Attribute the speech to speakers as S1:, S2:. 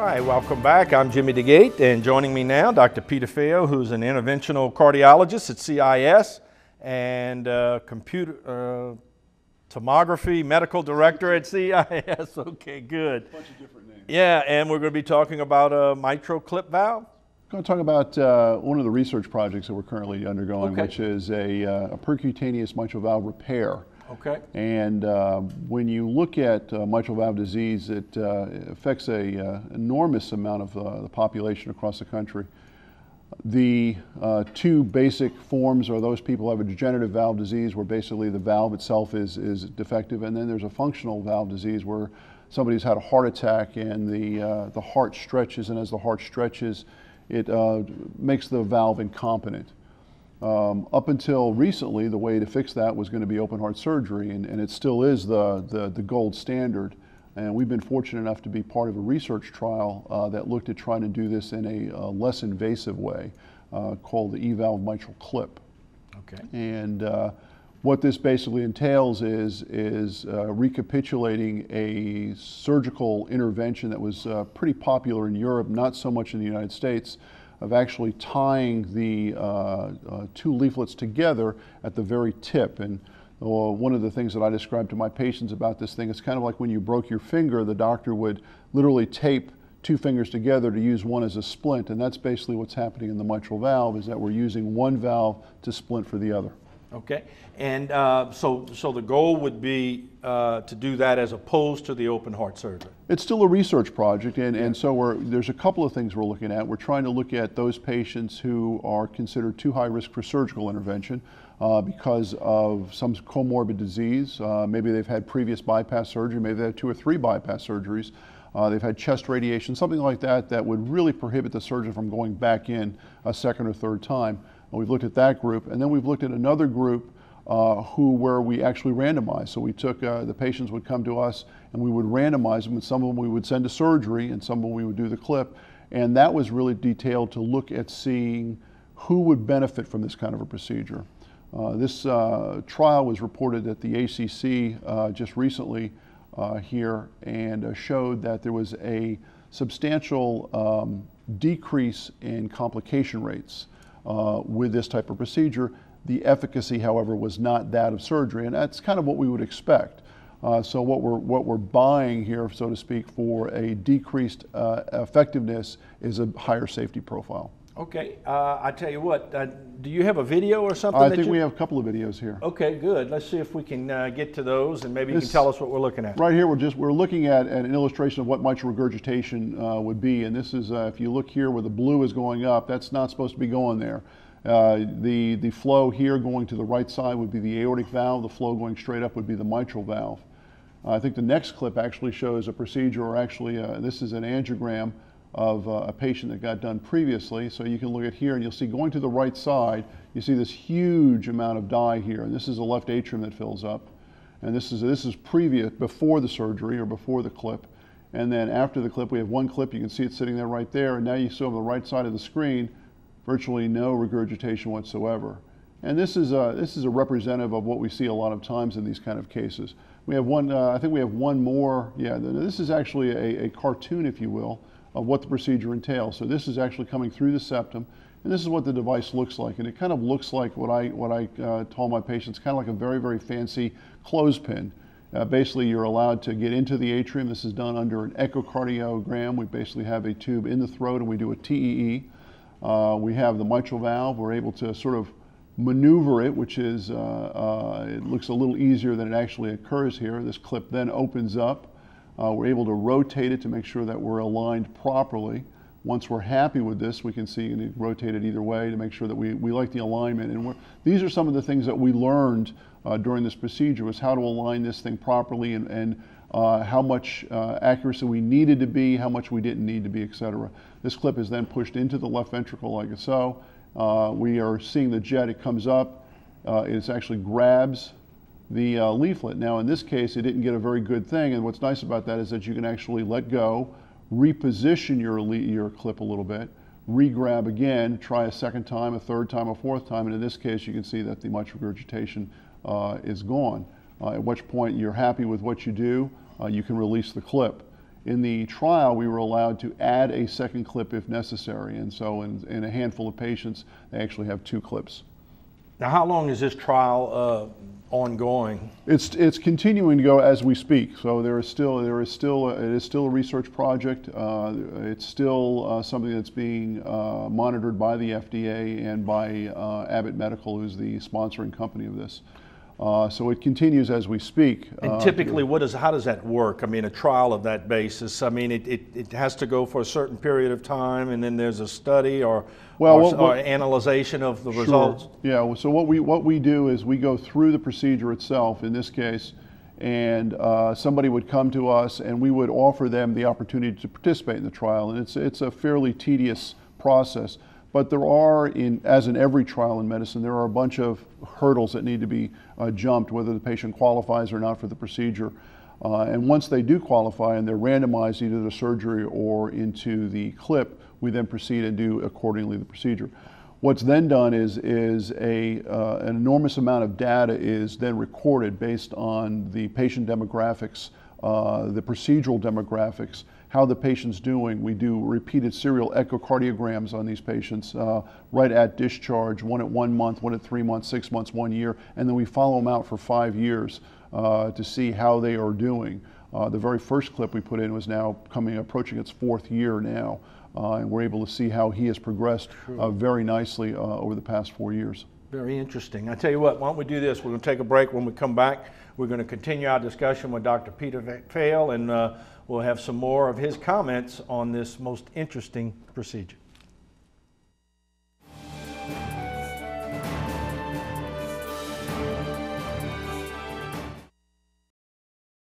S1: right, welcome back. I'm Jimmy DeGate, and joining me now, Dr. Peter Fail, who's an interventional cardiologist at CIS and uh, computer uh, tomography medical director at CIS. okay, good.
S2: bunch of different names.
S1: Yeah, and we're going to be talking about a mitral clip valve.
S2: I'm going to talk about uh, one of the research projects that we're currently undergoing,
S1: Okay.
S2: which is a, uh, a percutaneous mitral valve repair.
S1: Okay.
S2: And uh, when you look at uh, mitral valve disease, it uh, affects a uh, enormous amount of uh, the population across the country. The two basic forms are those people who have a degenerative valve disease where basically the valve itself is, is defective, and then there's a functional valve disease where somebody's had a heart attack and the, the heart stretches, and as the heart stretches, it makes the valve incompetent. Um, up until recently, the way to fix that was going to be open heart surgery, and, and it still is the, the, the gold standard. And we've been fortunate enough to be part of a research trial uh, that looked at trying to do this in a uh, less invasive way uh, called the Evalve mitral clip.
S1: Okay.
S2: And uh, what this basically entails is, is uh, recapitulating a surgical intervention that was uh, pretty popular in Europe, not so much in the United States, of actually tying the uh, uh, two leaflets together at the very tip. And uh, one of the things that I describe to my patients about this thing, it's kind of like when you broke your finger, the doctor would literally tape two fingers together to use one as a splint. And that's basically what's happening in the mitral valve, is that we're using one valve to splint for the other.
S1: Okay. And uh, so, so the goal would be uh, to do that as opposed to the open heart surgery.
S2: It's still a research project, and, and so we're, there's a couple of things we're looking at. We're trying to look at those patients who are considered too high risk for surgical intervention uh, because of some comorbid disease. Uh, maybe they've had previous bypass surgery, maybe they had two or three bypass surgeries. Uh, they've had chest radiation, something like that, that would really prohibit the surgeon from going back in a second or third time. We've looked at that group, and then we've looked at another group uh, who where we actually randomized. So we took uh, the patients would come to us and we would randomize them, and some of them we would send to surgery, and some of them we would do the clip, and that was really detailed to look at seeing who would benefit from this kind of a procedure. Uh, this uh, trial was reported at the ACC uh, just recently uh, here and showed that there was a substantial um, decrease in complication rates uh, with this type of procedure. The efficacy, however, was not that of surgery, and that's kind of what we would expect. Uh, so what we're what we're buying here, so to speak, for a decreased uh, effectiveness is a higher safety profile.
S1: Okay. Uh, I tell you what, uh, do you have a video or something?
S2: I think
S1: you...
S2: we have a couple of videos here.
S1: Okay, good. Let's see if we can uh, get to those, and maybe you can tell us what we're looking at.
S2: Right here, we're just we're looking at an illustration of what mitral regurgitation uh, would be, and this is uh, if you look here where the blue is going up, that's not supposed to be going there. Uh, the the flow here going to the right side would be the aortic valve. The flow going straight up would be the mitral valve. I think the next clip actually shows a procedure, or actually uh, this is an angiogram of uh, a patient that got done previously. So you can look at here, and you'll see going to the right side, you see this huge amount of dye here, and this is the left atrium that fills up. And this is this is previous before the surgery or before the clip. And then after the clip, we have one clip. You can see it sitting there right there. And now you see on the right side of the screen, virtually no regurgitation whatsoever. And this is a, this is a representative of what we see a lot of times in these kind of cases. We have one. Uh, I think we have one more. Yeah, this is actually a, a cartoon, if you will, of what the procedure entails. So this is actually coming through the septum, and this is what the device looks like. And it kind of looks like what I what I uh, told my patients, kind of like a very very fancy clothespin. Uh, basically, you're allowed to get into the atrium. This is done under an echocardiogram. We basically have a tube in the throat, and we do a TEE. Uh, we have the mitral valve. We're able to sort of maneuver it, which is, uh, uh, it looks a little easier than it actually occurs here. This clip then opens up. Uh, we're able to rotate it to make sure that we're aligned properly. Once we're happy with this, we can see and rotate it either way to make sure that we, we like the alignment. And these are some of the things that we learned uh, during this procedure was how to align this thing properly and, and uh, how much uh, accuracy we needed to be, how much we didn't need to be, et cetera. This clip is then pushed into the left ventricle like so. Uh, we are seeing the jet, it comes up, uh, it actually grabs the uh, leaflet. Now in this case, it didn't get a very good thing, and what's nice about that is that you can actually let go, reposition your, your clip a little bit, re-grab again, try a second time, a third time, a fourth time, and in this case you can see that the mitral regurgitation uh, is gone. Uh, at which point you're happy with what you do, uh, you can release the clip. In the trial, we were allowed to add a second clip if necessary, and so in, in a handful of patients, they actually have two clips.
S1: Now, how long is this trial uh, ongoing?
S2: It's, it's continuing to go as we speak. So there is still there is still a, it is still a research project. Uh, it's still uh, something that's being uh, monitored by the FDA and by uh, Abbott Medical, who's the sponsoring company of this. Uh, so it continues as we speak.
S1: And
S2: Uh,
S1: typically, what is, how does that work? I mean, a trial of that basis, I mean, it, it, it has to go for a certain period of time and then there's a study or,
S2: Well,
S1: or,
S2: what-
S1: or analyzation of the
S2: Sure.
S1: results?
S2: Yeah, so what we, what we do is we go through the procedure itself, in this case, and uh, somebody would come to us and we would offer them the opportunity to participate in the trial. And it's, it's a fairly tedious process. But there are, in, as in every trial in medicine, there are a bunch of hurdles that need to be uh, jumped, whether the patient qualifies or not for the procedure. Uh, and once they do qualify and they're randomized either to surgery or into the clip, we then proceed and do accordingly the procedure. What's then done is, is a, uh, an enormous amount of data is then recorded based on the patient demographics, uh, the procedural demographics, how the patient's doing. We do repeated serial echocardiograms on these patients uh, right at discharge, one at one month, one at three months, six months, one year, and then we follow them out for five years uh, to see how they are doing. Uh, the very first clip we put in was now coming approaching its fourth year now, uh, and we're able to see how he has progressed uh, very nicely uh, over the past four years.
S1: Very interesting. I tell you what, why don't we do this? We're going to take a break. When we come back, we're going to continue our discussion with Dr. Peter Fail, and uh, we'll have some more of his comments on this most interesting procedure.